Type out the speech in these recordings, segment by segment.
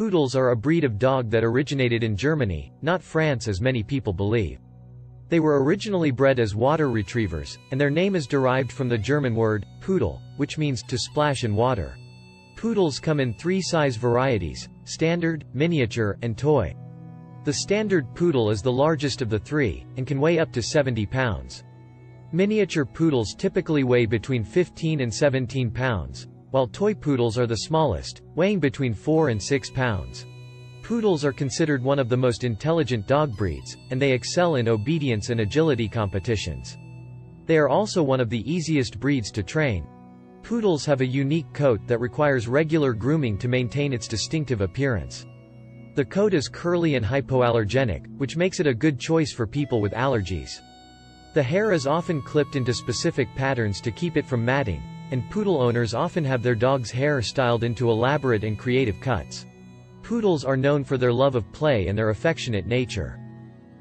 Poodles are a breed of dog that originated in Germany, not France as many people believe. They were originally bred as water retrievers, and their name is derived from the German word, pudel, which means to splash in water. Poodles come in three size varieties, standard, miniature, and toy. The standard poodle is the largest of the three, and can weigh up to 70 pounds. Miniature poodles typically weigh between 15 and 17 pounds, while toy poodles are the smallest, weighing between 4 and 6 pounds. Poodles are considered one of the most intelligent dog breeds, and they excel in obedience and agility competitions. They are also one of the easiest breeds to train. Poodles have a unique coat that requires regular grooming to maintain its distinctive appearance. The coat is curly and hypoallergenic, which makes it a good choice for people with allergies. The hair is often clipped into specific patterns to keep it from matting, and poodle owners often have their dog's hair styled into elaborate and creative cuts. Poodles are known for their love of play and their affectionate nature.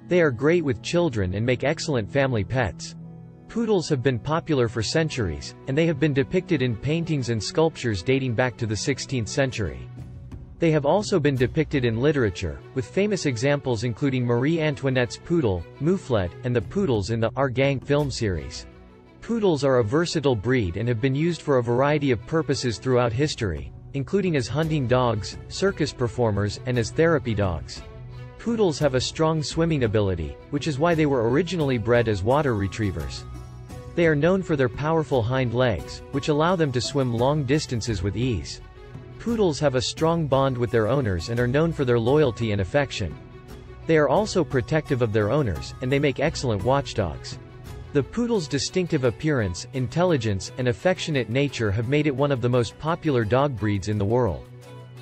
They are great with children and make excellent family pets. Poodles have been popular for centuries, and they have been depicted in paintings and sculptures dating back to the 16th century. They have also been depicted in literature, with famous examples including Marie Antoinette's poodle, Mouflette, and the poodles in the Our Gang film series. Poodles are a versatile breed and have been used for a variety of purposes throughout history, including as hunting dogs, circus performers, and as therapy dogs. Poodles have a strong swimming ability, which is why they were originally bred as water retrievers. They are known for their powerful hind legs, which allow them to swim long distances with ease. Poodles have a strong bond with their owners and are known for their loyalty and affection. They are also protective of their owners, and they make excellent watchdogs. The poodle's distinctive appearance, intelligence, and affectionate nature have made it one of the most popular dog breeds in the world.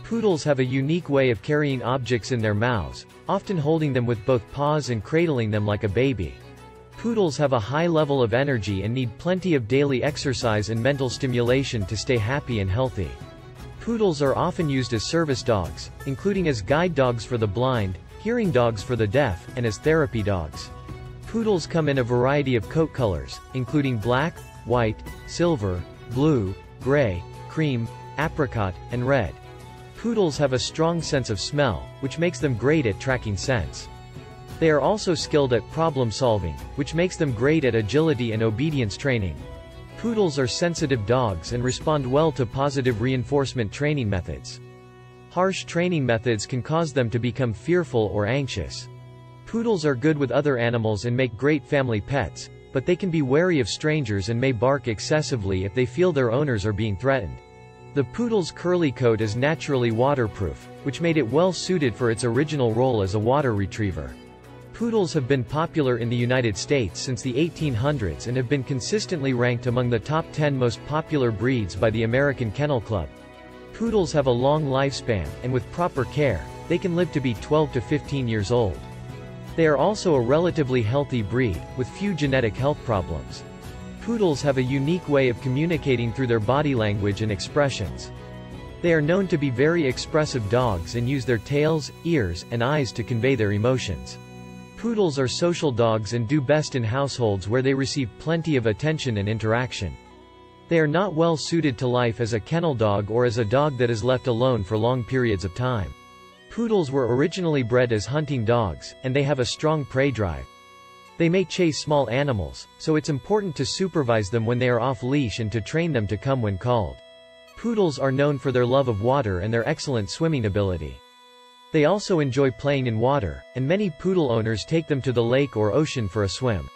Poodles have a unique way of carrying objects in their mouths, often holding them with both paws and cradling them like a baby. Poodles have a high level of energy and need plenty of daily exercise and mental stimulation to stay happy and healthy. Poodles are often used as service dogs, including as guide dogs for the blind, hearing dogs for the deaf, and as therapy dogs. Poodles come in a variety of coat colors, including black, white, silver, blue, gray, cream, apricot, and red. Poodles have a strong sense of smell, which makes them great at tracking scents. They are also skilled at problem solving, which makes them great at agility and obedience training. Poodles are sensitive dogs and respond well to positive reinforcement training methods. Harsh training methods can cause them to become fearful or anxious. Poodles are good with other animals and make great family pets, but they can be wary of strangers and may bark excessively if they feel their owners are being threatened. The poodle's curly coat is naturally waterproof, which made it well suited for its original role as a water retriever. Poodles have been popular in the United States since the 1800s and have been consistently ranked among the top 10 most popular breeds by the American Kennel Club. Poodles have a long lifespan, and with proper care, they can live to be 12 to 15 years old. They are also a relatively healthy breed, with few genetic health problems. Poodles have a unique way of communicating through their body language and expressions. They are known to be very expressive dogs and use their tails, ears, and eyes to convey their emotions. Poodles are social dogs and do best in households where they receive plenty of attention and interaction. They are not well suited to life as a kennel dog or as a dog that is left alone for long periods of time. Poodles were originally bred as hunting dogs, and they have a strong prey drive. They may chase small animals, so it's important to supervise them when they are off leash and to train them to come when called. Poodles are known for their love of water and their excellent swimming ability. They also enjoy playing in water, and many poodle owners take them to the lake or ocean for a swim.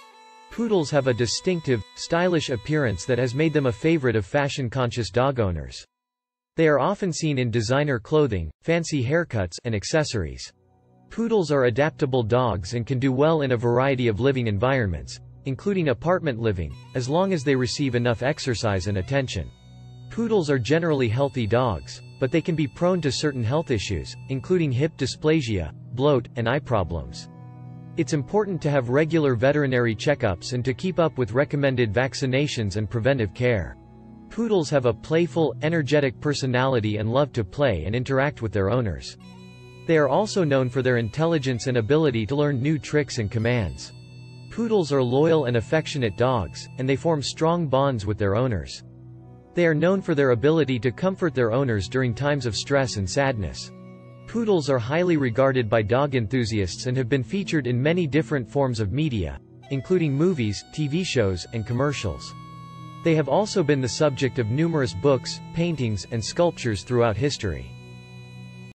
Poodles have a distinctive, stylish appearance that has made them a favorite of fashion-conscious dog owners. They are often seen in designer clothing, fancy haircuts, and accessories. Poodles are adaptable dogs and can do well in a variety of living environments, including apartment living, as long as they receive enough exercise and attention. Poodles are generally healthy dogs, but they can be prone to certain health issues, including hip dysplasia, bloat, and eye problems. It's important to have regular veterinary checkups and to keep up with recommended vaccinations and preventive care. Poodles have a playful, energetic personality and love to play and interact with their owners. They are also known for their intelligence and ability to learn new tricks and commands. Poodles are loyal and affectionate dogs, and they form strong bonds with their owners. They are known for their ability to comfort their owners during times of stress and sadness. Poodles are highly regarded by dog enthusiasts and have been featured in many different forms of media, including movies, TV shows, and commercials. They have also been the subject of numerous books, paintings, and sculptures throughout history.